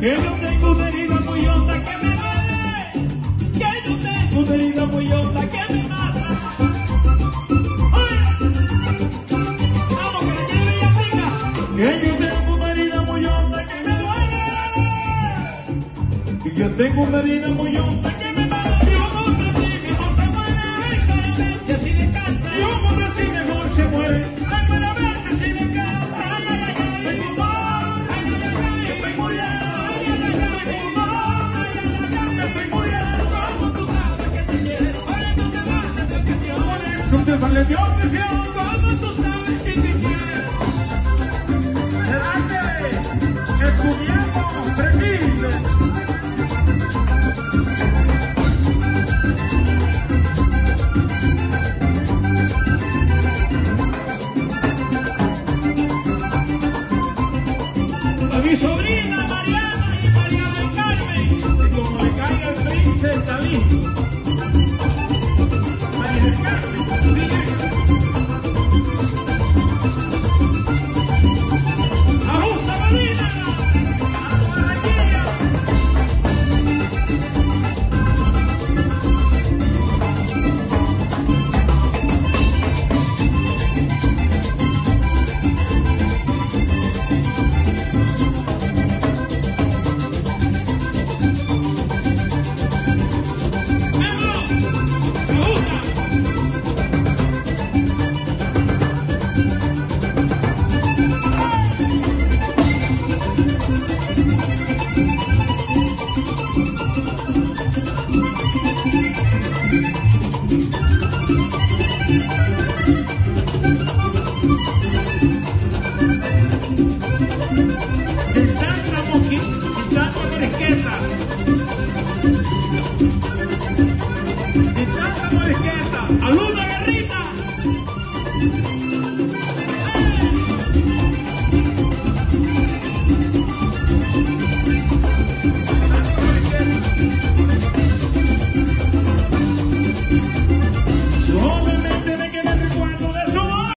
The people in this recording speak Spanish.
Que yo tengo una herida muy honda que me duele, que yo tengo una herida muy honda que me mata. Vamos, que la lleve y la Que yo tengo una herida muy honda que me duele, que yo tengo una herida muy honda le dio presión tú sabes que te quiero. Adelante, estudiamos, feliz. A mi sobrina Mariana y María del Carmen, que como le caiga el príncipe. María Quitando la mosquita, quitando riqueza.